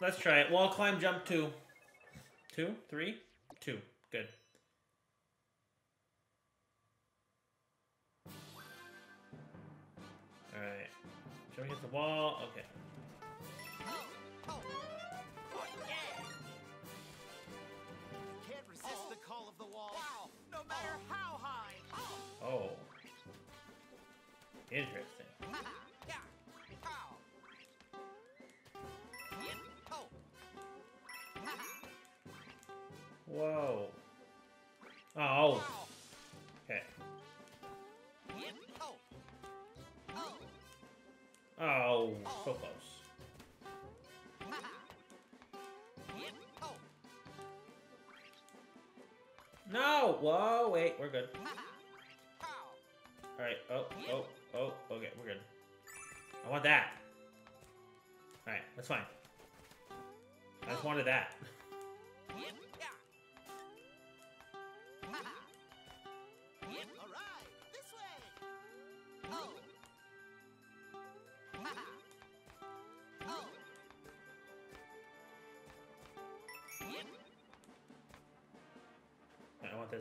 Let's try it. Wall climb, jump two. Two, three, two. Good. Alright. Jumping hit the wall. Okay. Can't Whoa. Oh. Okay. Oh. So close. No! Whoa, wait, we're good. Alright, oh, oh, oh, okay, we're good. I want that. Alright, that's fine. I just wanted that.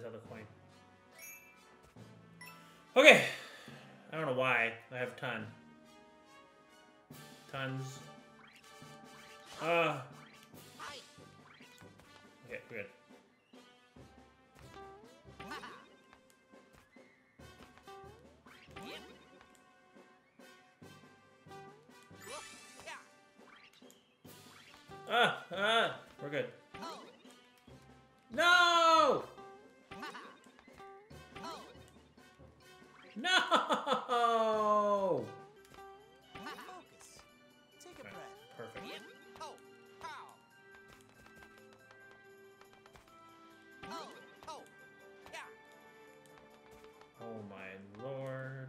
I want this other coin. Okay. I don't know why. I have a ton. Tons. Uh. Okay, good. Ah, ah, we're good. No! Focus. Take a Okay, breath. perfect. Oh. Oh. Oh. Yeah. Oh my lord.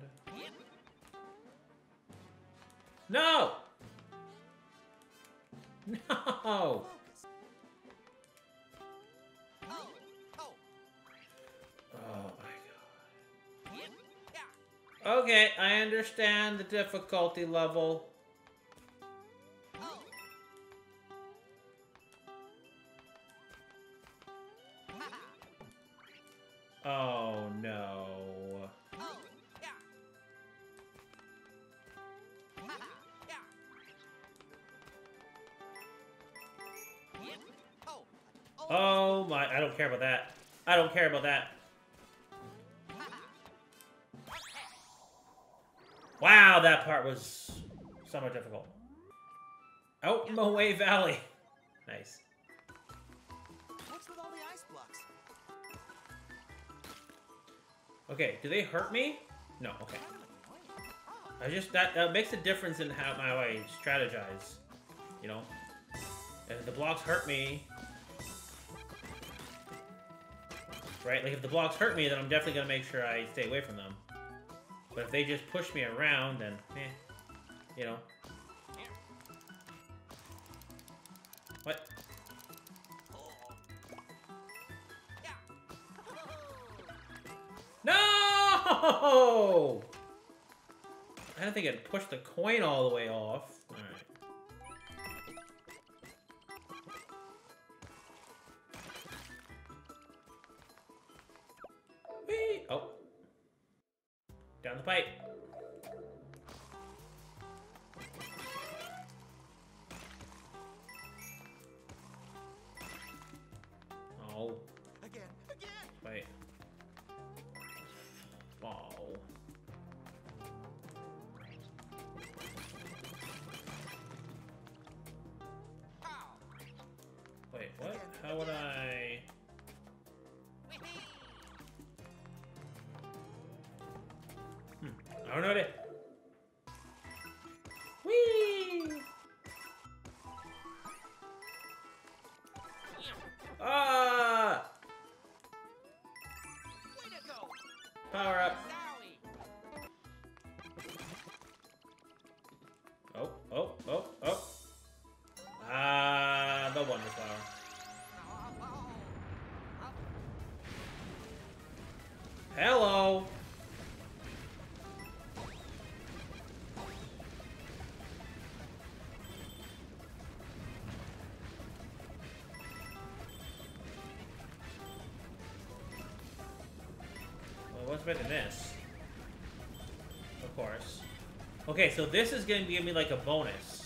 No! No! Understand the difficulty level. Wow, that part was somewhat difficult. Out Moe Valley. Nice. Okay, do they hurt me? No, okay. I just, that, that makes a difference in how, how I strategize. You know? If the blocks hurt me... Right? Like, if the blocks hurt me, then I'm definitely gonna make sure I stay away from them. But if they just push me around, then, eh. You know? What? No! I don't think it pushed the coin all the way off. Down. Oh, Again. Again. wait. Oh. Wait, what? How would I... What's better than this? Of course. Okay, so this is going to give me like a bonus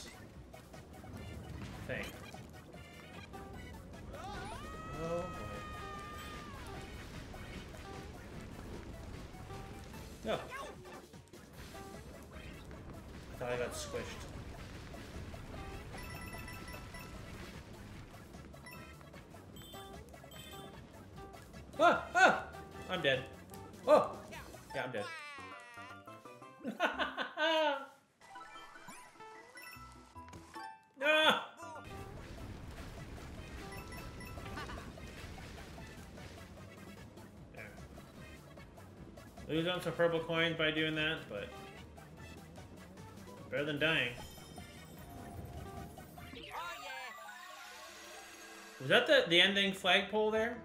Lose on some purple coins by doing that, but better than dying. Was that the, the ending flagpole there?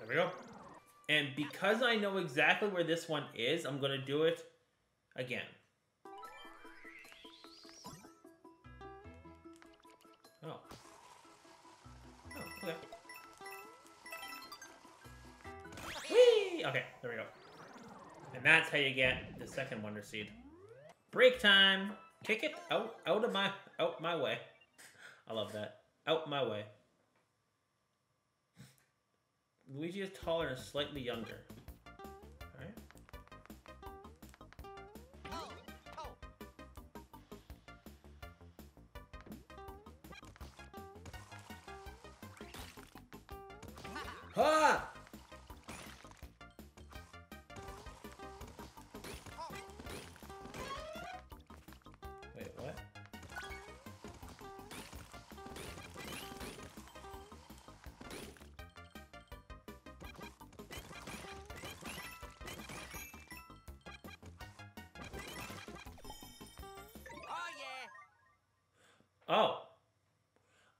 There we go. And because I know exactly where this one is, I'm gonna do it again. How you get the second Wonder Seed. Break time! Kick it out out of my out my way. I love that. Out my way. Luigi is taller and slightly younger. Alright. Oh. Oh. Ha! Oh.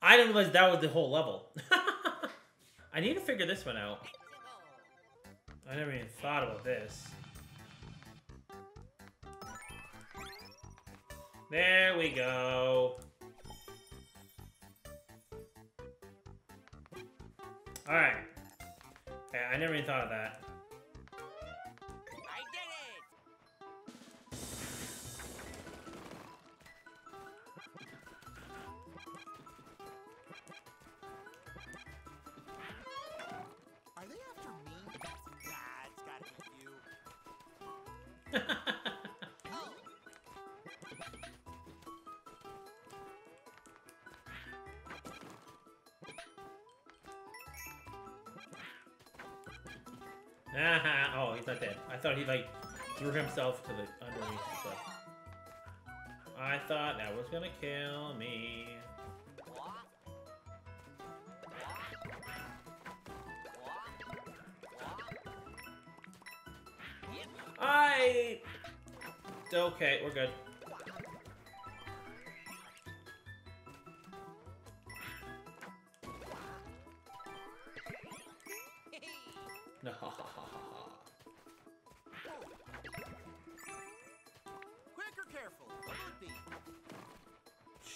I didn't realize that was the whole level. I need to figure this one out. I never even thought about this. There we go. Aha. oh, he's not dead. I thought he like threw himself to the underneath. I thought that was gonna kill me. I. Okay, we're good.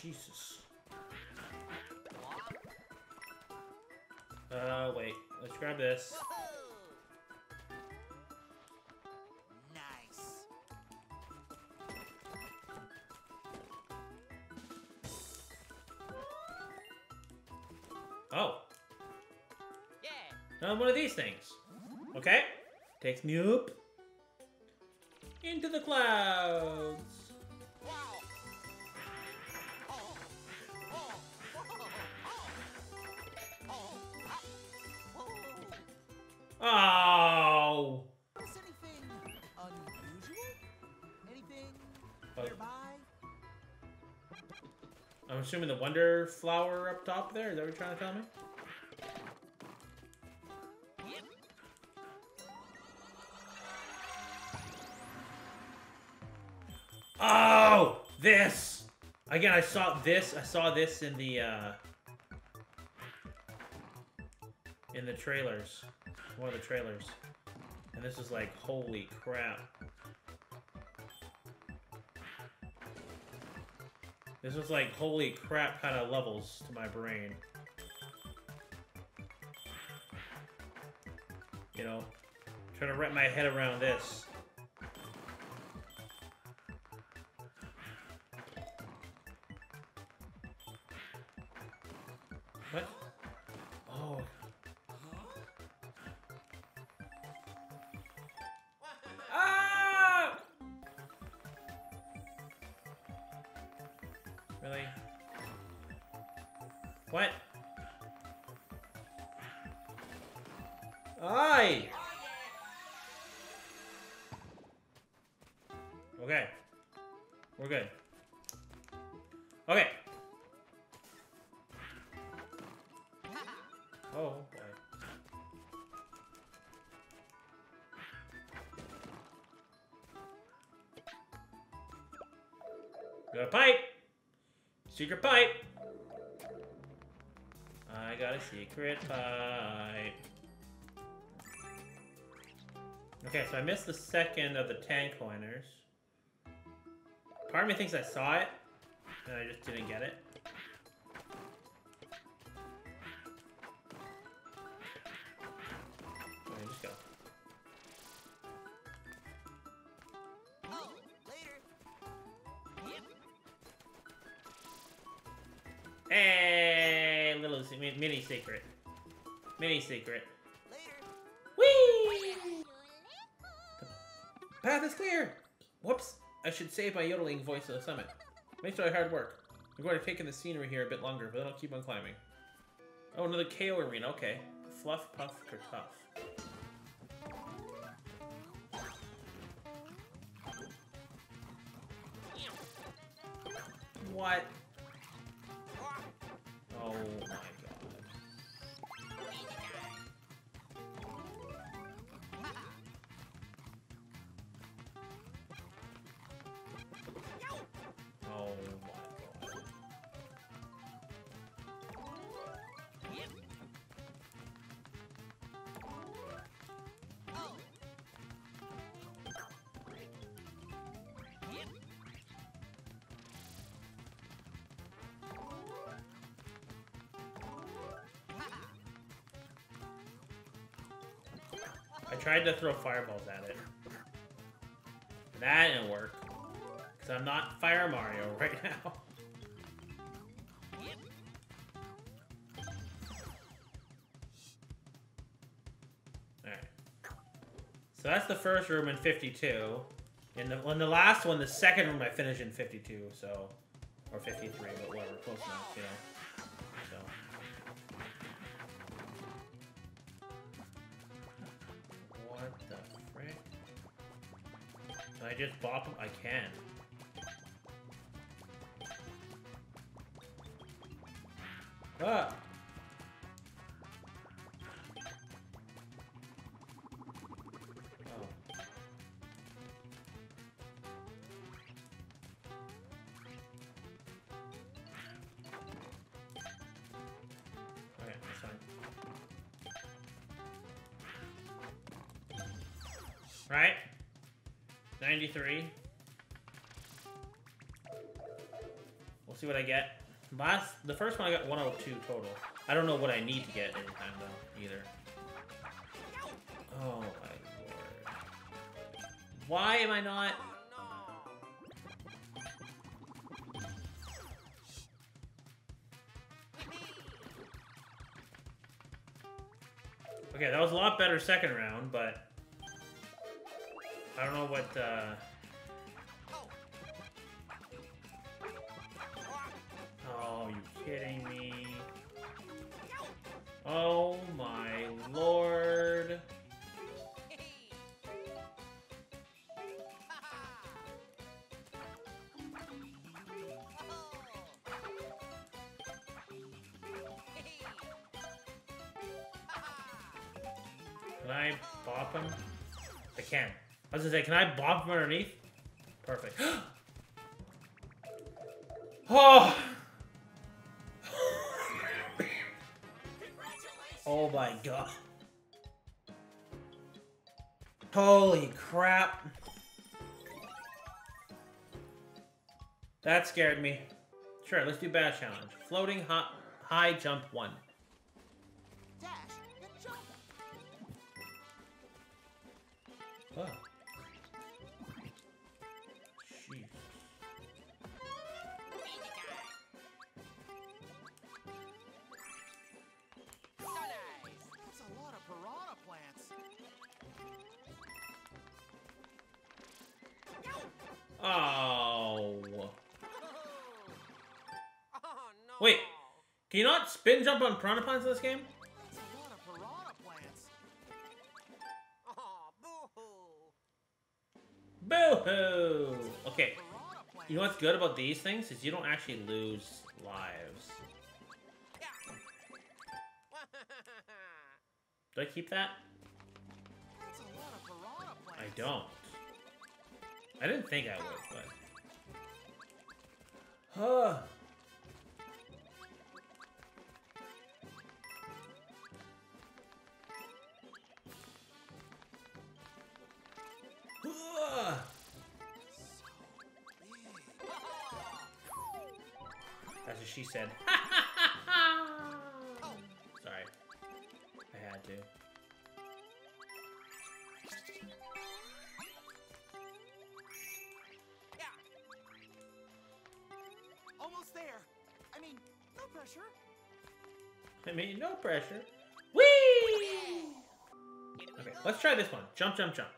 Jesus. Uh, wait. Let's grab this. Woohoo! Nice. Oh, Yeah. another one of these things. Okay. Takes me up into the clouds. I'm assuming the wonder flower up top there. Is that what you're trying to tell me? Oh, this. Again, I saw this. I saw this in the uh, in the trailers. One of the trailers. And this is like, holy crap. This was like holy crap kind of levels to my brain. You know, trying to wrap my head around this. Aye! Okay. We're good. Okay. Oh, boy. Got a pipe! Secret pipe! I got a secret pipe. Okay, so I missed the second of the 10 coiners. Part of me thinks I saw it, and I just didn't get it. Okay, just go. Hey, little mini secret. Mini secret. Later. Whee! Path is clear! Whoops! I should save my yodeling voice to the summit. For your hard work. I'm going to take in the scenery here a bit longer, but then I'll keep on climbing. Oh, another KO arena, okay. Fluff, puff, tough. What? Oh my tried to throw fireballs at it. That didn't work. Because I'm not Fire Mario right now. Alright. So that's the first room in 52. And the, in the last one, the second room, I finished in 52, so... Or 53, but whatever, close enough, you know. Just bop him? I can. Ah! Oh. Right? 93. We'll see what I get. Last, the first one I got 102 total. I don't know what I need to get every time though, either. Oh my lord. Why am I not? Okay, that was a lot better second round, but I don't know what. Uh... Oh, you kidding me? Oh my lord! Can I bop him? I can. I was gonna say, can I bop from underneath? Perfect. oh! Oh my god. Holy crap. That scared me. Sure, let's do bad challenge. Floating high, high jump one. Wait. Can you not spin jump on piranha plants in this game? Oh, boo-hoo. Okay, you know what's good about these things is you don't actually lose lives. Do I keep that? I don't. I didn't think I would, but. Huh. That's what she said. Sorry. I had to. Yeah. Almost there. I mean, no pressure. I mean, no pressure. Whee! Okay, let's try this one. Jump, jump, jump.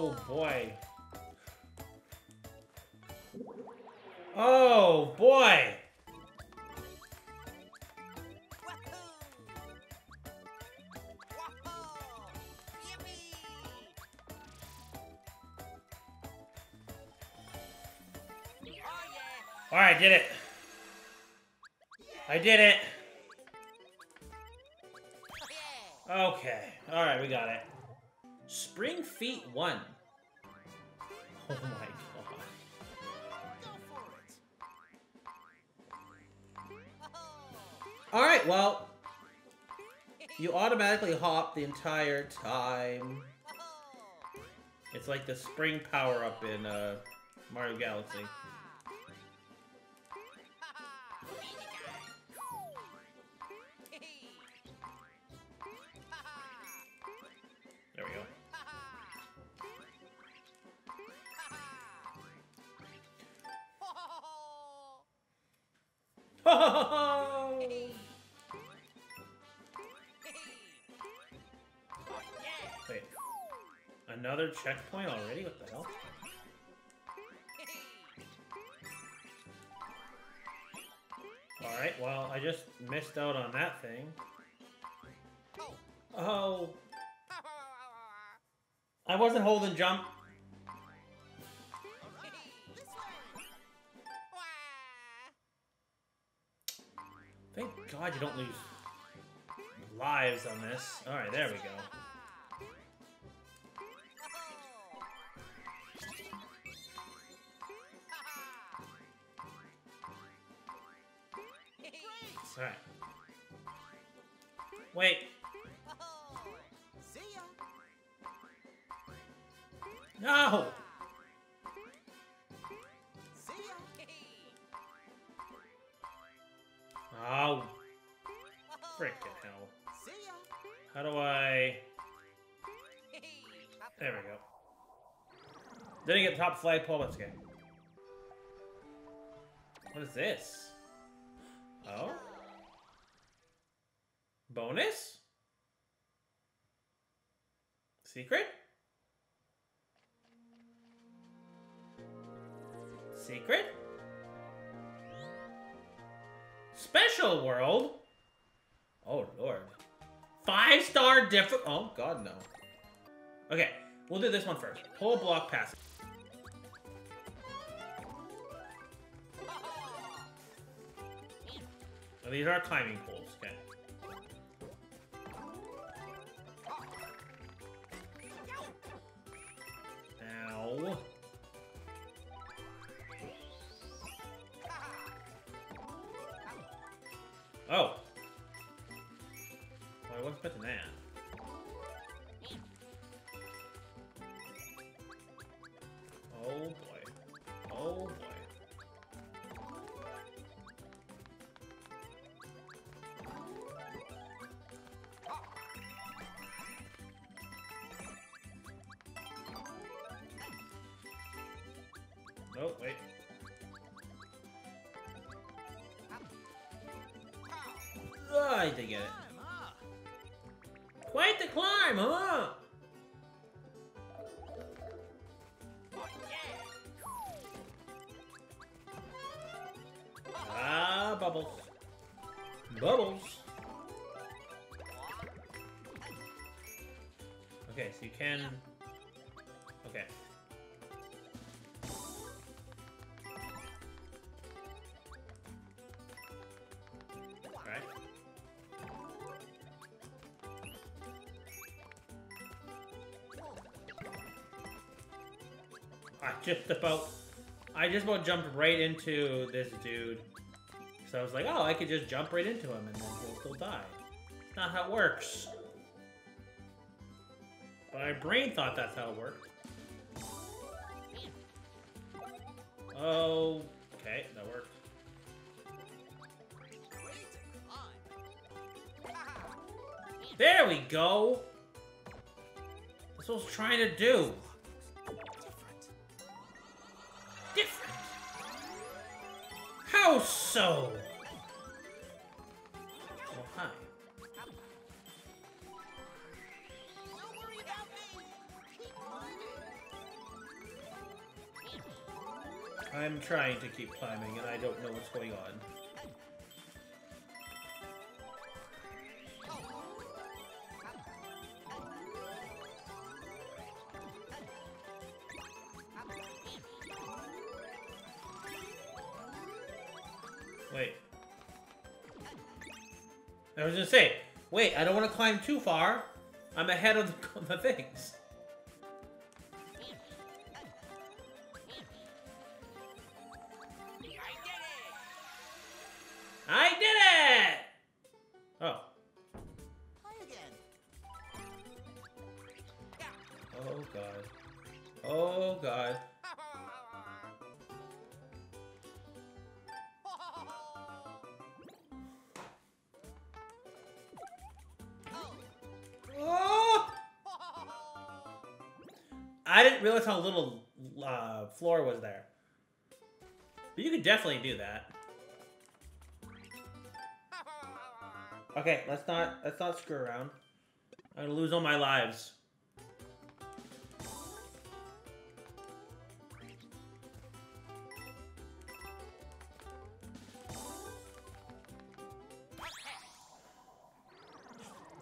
Oh boy. Oh boy. It. All right, well, you automatically hop the entire time. It's like the spring power up in uh, Mario Galaxy. There we go. Wait, another checkpoint already? What the hell? Alright, well, I just missed out on that thing. Oh, I wasn't holding jump. Thank God you don't lose lives on this. Alright, there we go. Wait. No! Oh, frickin' hell. How do I... There we go. Didn't get top flagpole, let's get. What is this? Oh? Bonus? Secret? Secret? Special world? Oh lord. Five star different. Oh god, no. Okay, we'll do this one first. Pull a block pass. These are climbing poles. Oh. Well, I wasn't expecting that. Oh, wait. Oh, I did get it. Quite the climb, huh? just about... I just about jumped right into this dude. So I was like, oh, I could just jump right into him and then he'll still die. It's not how it works. But my brain thought that's how it worked. Oh, okay, that worked. There we go! That's what I was trying to do. Oh, hi. I'm trying to keep climbing and I don't know what's going on. Say, wait, I don't want to climb too far. I'm ahead of the, the things. I did it. I did it! Oh. Try again. Oh god. Oh god. I didn't realize how little uh, floor was there. But you could definitely do that. Okay, let's not let's not screw around. I'm gonna lose all my lives.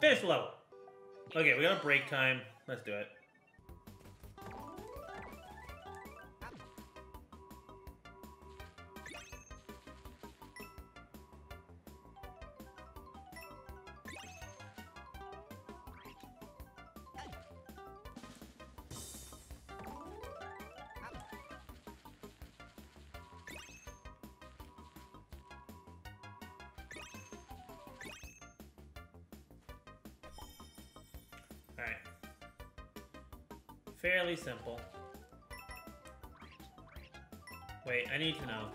Finish level. Okay, we got a break time. Let's do it. Simple. Wait, I need to know.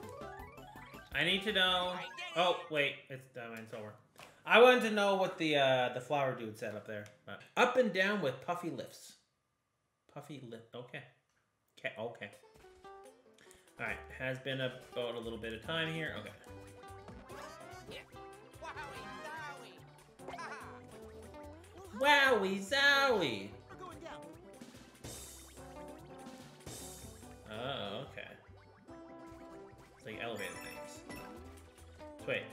I need to know. Oh, wait, it's uh, it's over. I wanted to know what the uh, the flower dude said up there. Uh, up and down with puffy lifts. Puffy lip. Okay. Okay. Okay. All right. Has been about a little bit of time here. Okay. Wowie zowie! Things. So wait.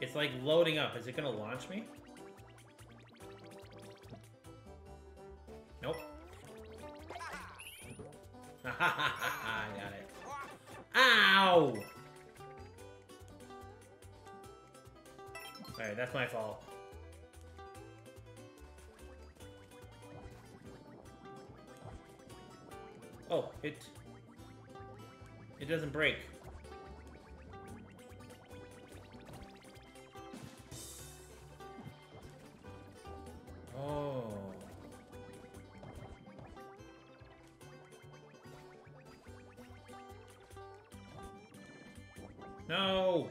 It's like loading up. Is it gonna launch me? Nope. I got it. Ow! Alright, that's my fault. Oh, it... Doesn't break. Oh. No!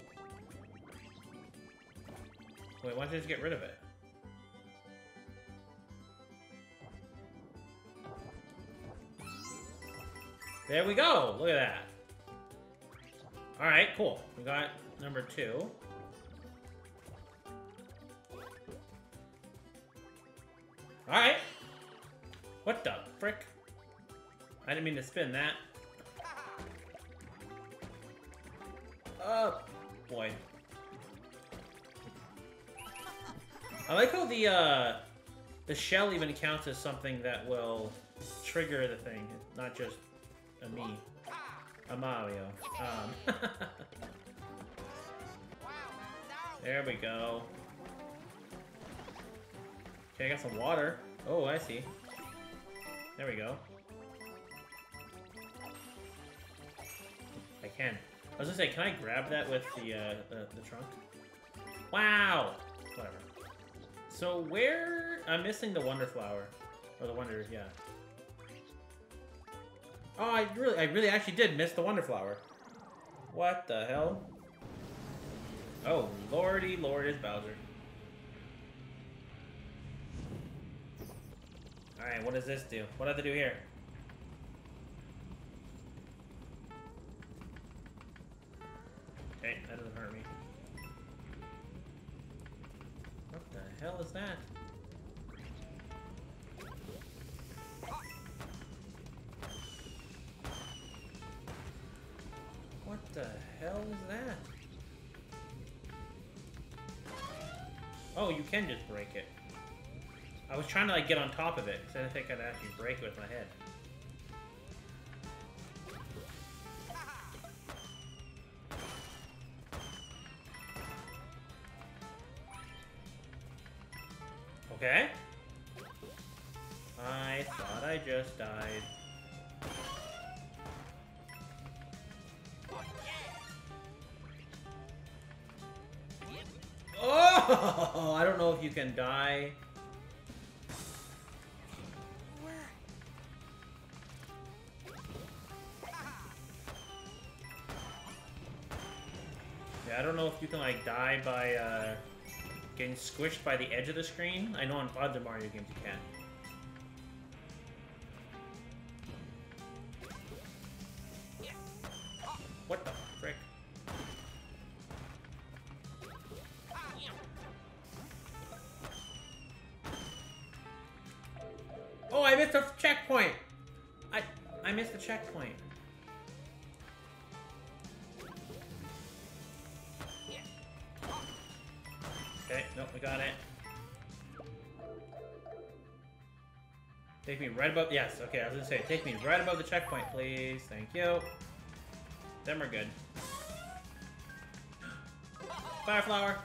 Wait, why you just get rid of it? There we go! Look at that. Alright, cool. We got number two. Alright. What the frick? I didn't mean to spin that. Oh, boy. I like how the, uh, the shell even counts as something that will trigger the thing, not just a me. A Mario. Um, there we go. Okay, I got some water. Oh, I see. There we go. I can. I was gonna say, can I grab that with the, uh, the, the trunk? Wow! Whatever. So where... I'm missing the Wonder Flower. Or the Wonder, yeah. Oh, I really, I really actually did miss the Wonder Flower. What the hell? Oh, lordy lord is Bowser. Alright, what does this do? What do I have to do here? Okay, that doesn't hurt me. What the hell is that? Oh, you can just break it. I was trying to like get on top of it, because I didn't think I'd actually break it with my head. Okay. I thought I just died. Oh! I don't know if you can die. Yeah, I don't know if you can like die by uh, getting squished by the edge of the screen. I know on other Mario games you can. Okay, nope, we got it. Take me right above, yes, okay, I was gonna say, take me right above the checkpoint, please. Thank you. Then we're good. Fire flower.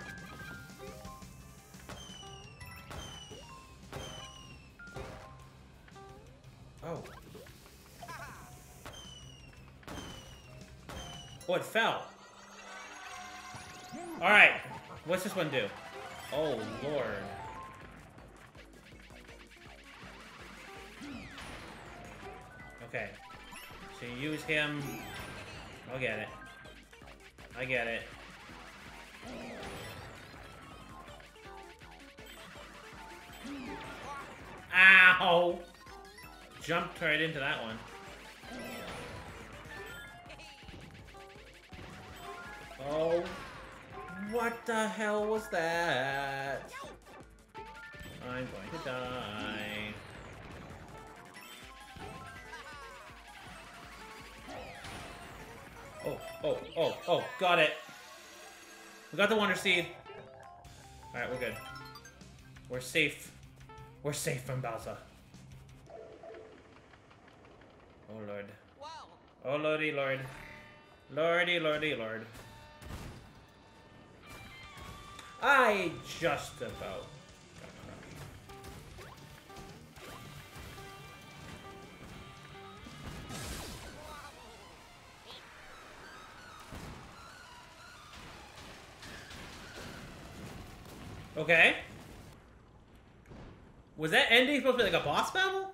Oh. Oh, it fell. Alright, what's this one do? Oh, lord. Okay. So you use him. I'll get it. I get it. Ow! Jumped right into that one. What the hell was that? I'm going to die. Oh, oh, oh, oh, got it. We got the Wonder Seed. Alright, we're good. We're safe. We're safe from Bowser. Oh lord. Oh lordy lord. Lordy lordy lord. I just about. Okay. Was that ending supposed to be like a boss battle?